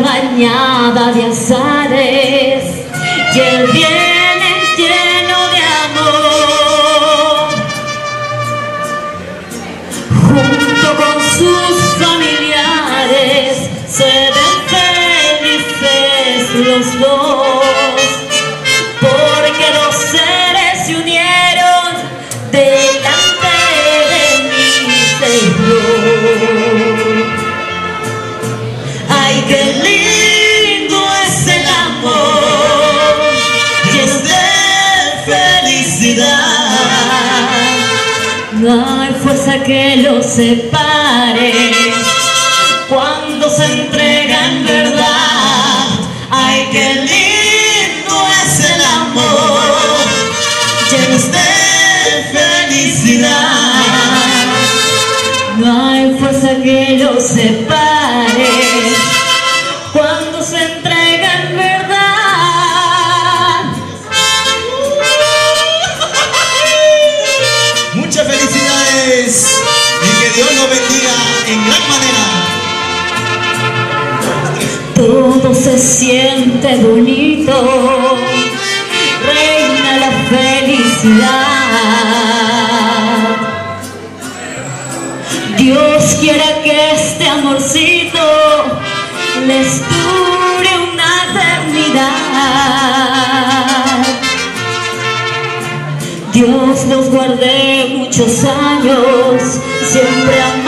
Bañada de azares y él viene lleno de amor. Junto con sus familiares se ven felices los dos, fuerza que los separe cuando se entrega en verdad. Ay, qué lindo es el amor, lleno de felicidad. No hay fuerza que los separe Dios quiera que este amorcito les dure una eternidad. Dios los guarde muchos años, siempre amándose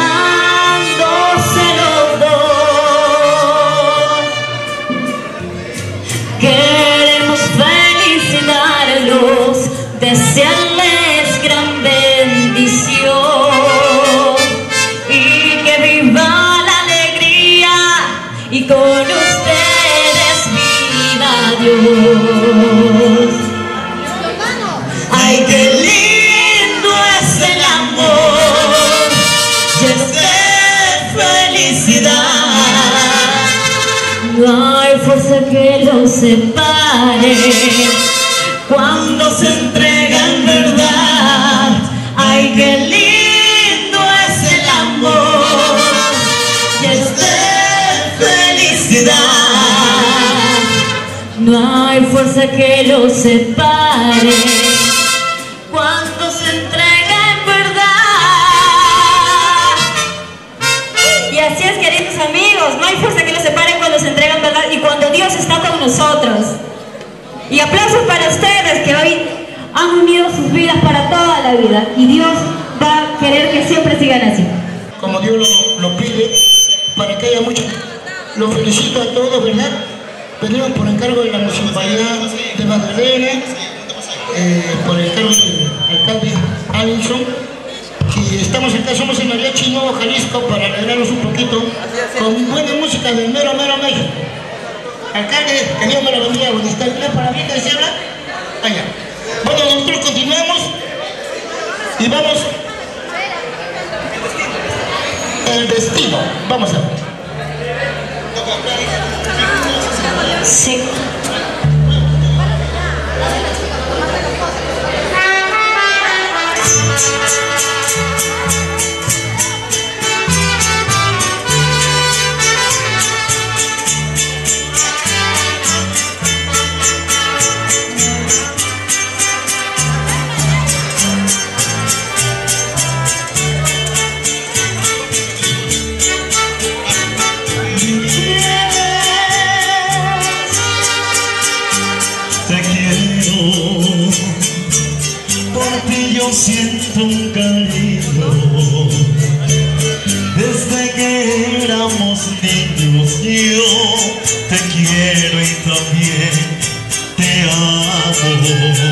que los separe cuando se entrega en verdad. Ay, qué lindo es el amor, lleno de felicidad. No hay fuerza que los separe para toda la vida y Dios va a querer que siempre sigan así. Como Dios lo, pide, para que haya mucho. Los felicito a todos, ¿verdad? Venimos por encargo de la municipalidad de Magdalena, eh, por encargo del alcalde Alison. Y estamos acá, somos el Mariachi Nuevo Jalisco para alegrarnos un poquito con buena música de Mero Mero México. Alcalde, que Dios me lo bendiga, ¿dónde está el para mí que se habla? Allá. Bueno, nosotros continuamos y vamos. El destino. Vamos a ver. Sí.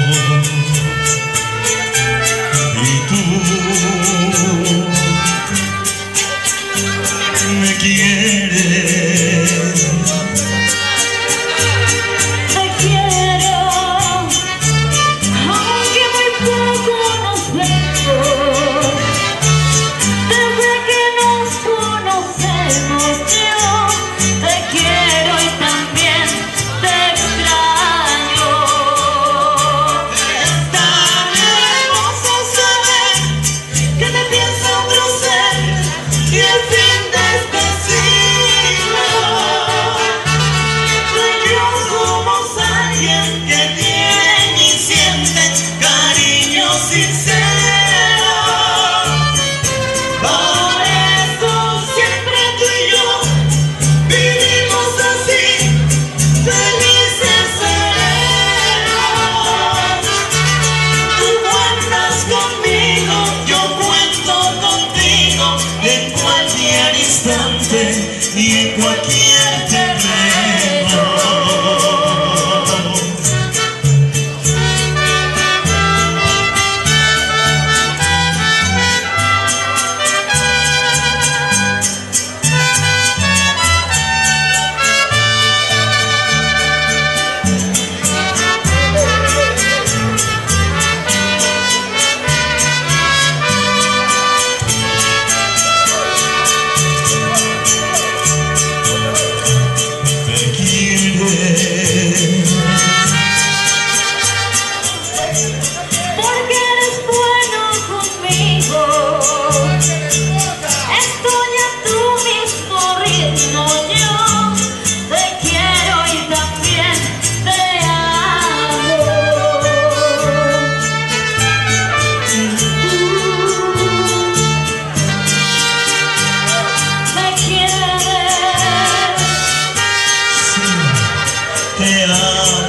Y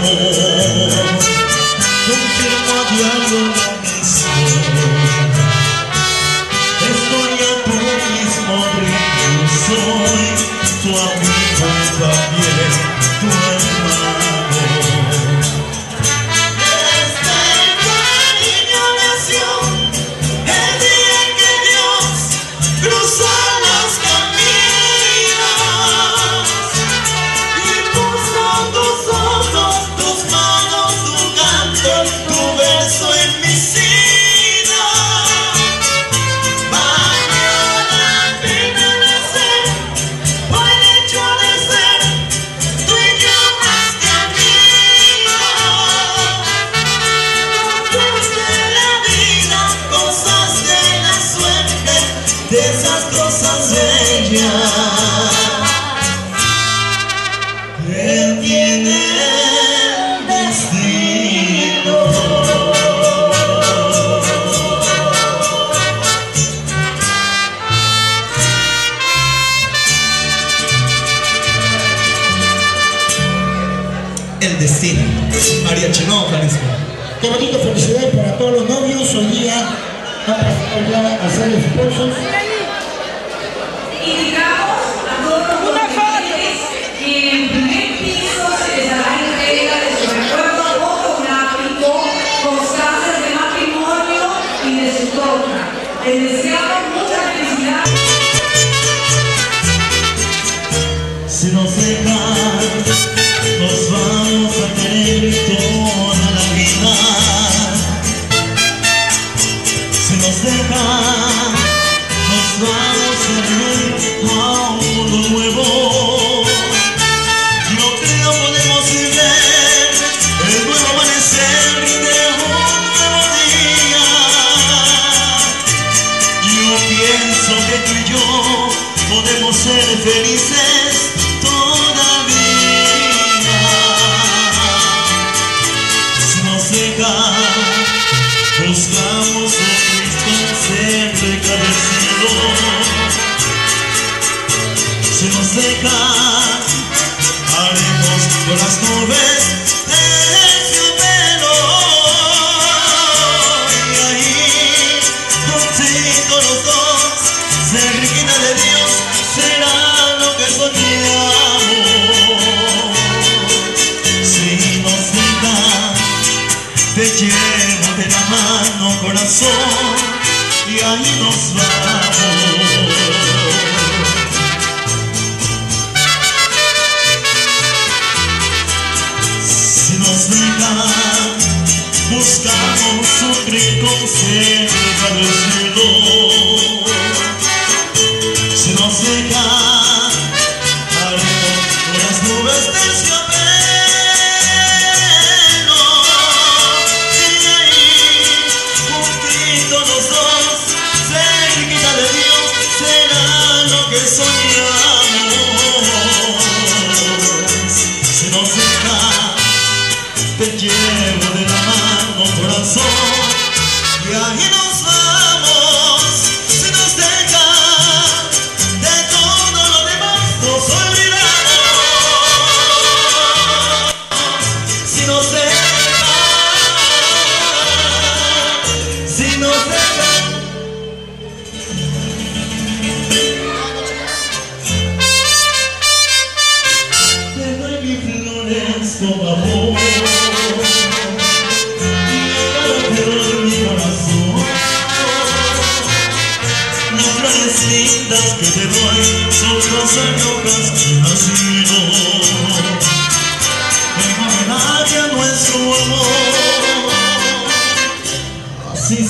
Senhor. más bella que tiene el destino. El destino. María Chenón, Jalisco. Qué bonito, felicidades para todos los novios. Hoy día vamos a hacer esposos. Y digamos a todos los mundo que en el primer piso se les dará en regla de su recuerdo fotográfico con casos de matrimonio y de su troca. Les deseamos mucha felicidad. Si no sepa. solo tú y yo podemos ser felices. nos vamos. Si nos buscamos un rincón.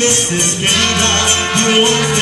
veces querida, Dios